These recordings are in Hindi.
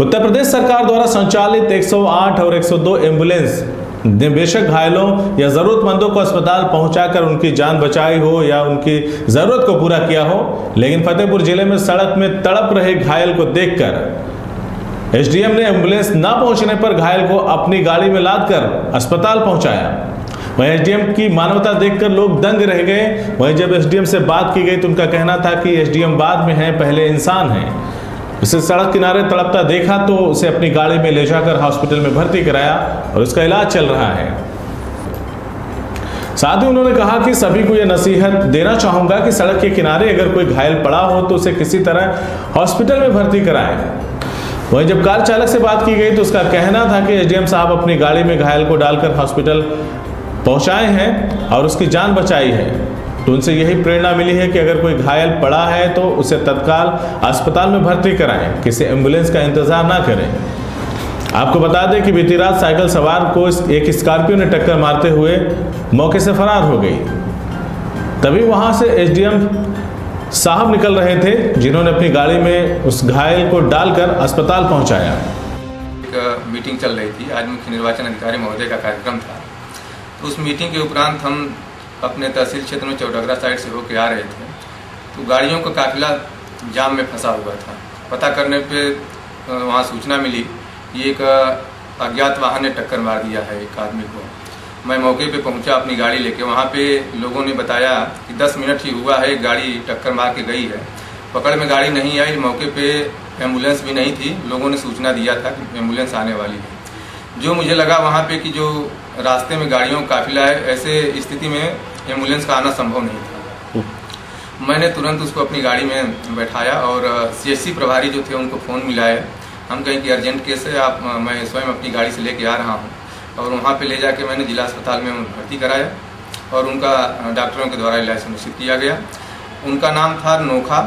उत्तर प्रदेश सरकार द्वारा संचालित 108 और 102 एंबुलेंस बेशक घायलों या जरूरतमंदों को अस्पताल पहुंचाकर उनकी जान बचाई हो या उनकी ज़रूरत को पूरा किया हो, लेकिन फतेहपुर ज़िले में सड़क में तड़प रहे घायल को देखकर एसडीएम ने एंबुलेंस न पहुँचने पर घायल को अपनी गाड़ी में लादकर अस्पताल पहुँचाया। वहीं एसडीएम की मानवता देखकर लोग दंग रह गए। वहीं जब एसडीएम से बात की गई तो उनका कहना था कि एसडीएम बाद में है, पहले इंसान है। उसे सड़क किनारे तड़पता देखा तो उसे अपनी गाड़ी में ले जाकर हॉस्पिटल में भर्ती कराया और उसका इलाज चल रहा है। साथ ही उन्होंने कहा कि सभी को यह नसीहत देना चाहूँगा कि सड़क के किनारे अगर कोई घायल पड़ा हो तो उसे किसी तरह हॉस्पिटल में भर्ती कराएँ। वहीं जब कार चालक से बात की गई तो उसका कहना था कि एसडीएम साहब अपनी गाड़ी में घायल को डालकर हॉस्पिटल पहुँचाए हैं और उसकी जान बचाई है। तो उनसे यही प्रेरणा मिली है कि अगर कोई घायल पड़ा है तो उसे तत्काल अस्पताल में भर्ती कराएँ। किसी एंबुलेंस का इंतज़ार ना करें। आपको बता दें कि बीती रात साइकिल सवार को एक स्कॉर्पियो ने टक्कर मारते हुए मौके से फरार हो गई। तभी वहाँ से एसडीएम साहब निकल रहे थे, जिन्होंने अपनी गाड़ी में उस घायल को डालकर अस्पताल पहुँचाया। एक मीटिंग चल रही थी। आज मुख्य निर्वाचन अधिकारी महोदय का कार्यक्रम था। तो उस मीटिंग के उपरांत हम अपने तहसील क्षेत्र में चौडगरा साइड से होकर आ रहे थे तो गाड़ियों का काफिला जाम में फंसा हुआ था। पता करने पे वहाँ सूचना मिली कि एक अज्ञात वाहन ने टक्कर मार दिया है एक आदमी को। मैं मौके पे पहुँचा, अपनी गाड़ी लेके। वहाँ पे लोगों ने बताया कि 10 मिनट ही हुआ है, गाड़ी टक्कर मार के गई है। पकड़ में गाड़ी नहीं आई, मौके पे एंबुलेंस भी नहीं थी। लोगों ने सूचना दिया था कि एंबुलेंस आने वाली है। जो मुझे लगा वहाँ पे कि जो रास्ते में गाड़ियों का काफिला है, ऐसे स्थिति में एंबुलेंस का आना संभव नहीं था। मैंने तुरंत उसको अपनी गाड़ी में बैठाया और सीएससी प्रभारी जो थे उनको फ़ोन मिलाया। हम कहें कि अर्जेंट केस है आप मैं स्वयं अपनी गाड़ी से लेके आ रहा हूँ। और वहाँ पे ले जाके मैंने जिला अस्पताल में भर्ती कराया और उनका डॉक्टरों के द्वारा इलाज सुनिश्चित किया गया। उनका नाम था नोखा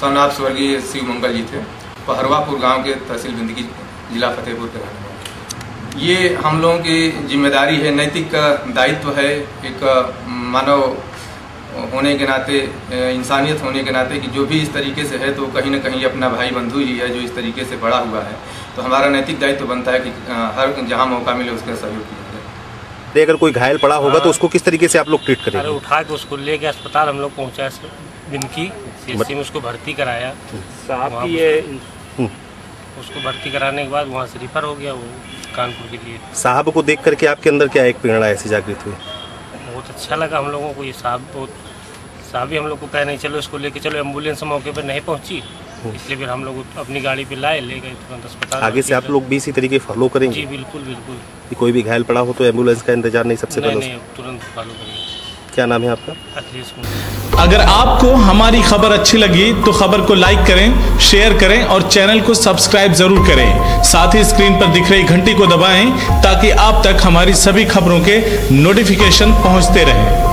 सन ऑफ़ स्वर्गीय शिव मंगल जी थे। पहरवापुर गाँव के तहसील बिंदगी जिला फतेहपुर के रहने वाले। ये हम लोगों की ज़िम्मेदारी है नैतिक दायित्व है एक मानव होने के नाते इंसानियत होने के नाते कि जो भी इस तरीके से है तो कहीं ना कहीं अपना भाई बंधु ही है जो इस तरीके से बड़ा हुआ है। तो हमारा नैतिक दायित्व बनता है कि हर जहाँ मौका मिले उसका सहयोग किया जाए। अगर कोई घायल पड़ा होगा तो उसको किस तरीके से आप लोग ट्रीट करेंगे? उठा के उसको लेके अस्पताल हम लोग पहुँचा बिनकी सीएससी में उसको भर्ती कराया। साहब ये उसको भर्ती कराने के बाद वहाँ से रिफर हो गया वो कानपुर के लिए। साहब को देख करके आपके अंदर क्या एक प्रेरणा ऐसी जागृत हुई? बहुत अच्छा लगा हम लोगों को ये साहब बहुत साहब भी हम लोग को कह नहीं चलो इसको लेके चलो एंबुलेंस मौके पर नहीं पहुँची इसलिए फिर हम लोग अपनी गाड़ी पे लाए ले गए तुरंत अस्पताल आगे से आप लोग भी इसी तरीके फॉलो करेंगे? जी बिल्कुल बिल्कुल। कोई भी घायल पड़ा हो तो एंबुलेंस का इंतज़ार नहीं सबसे पहले तुरंत फॉलो करेंगे। क्या नाम है आपका? अगर आपको हमारी खबर अच्छी लगी तो खबर को लाइक करें शेयर करें और चैनल को सब्सक्राइब ज़रूर करें। साथ ही स्क्रीन पर दिख रही घंटी को दबाएँ ताकि आप तक हमारी सभी खबरों के नोटिफिकेशन पहुँचते रहें।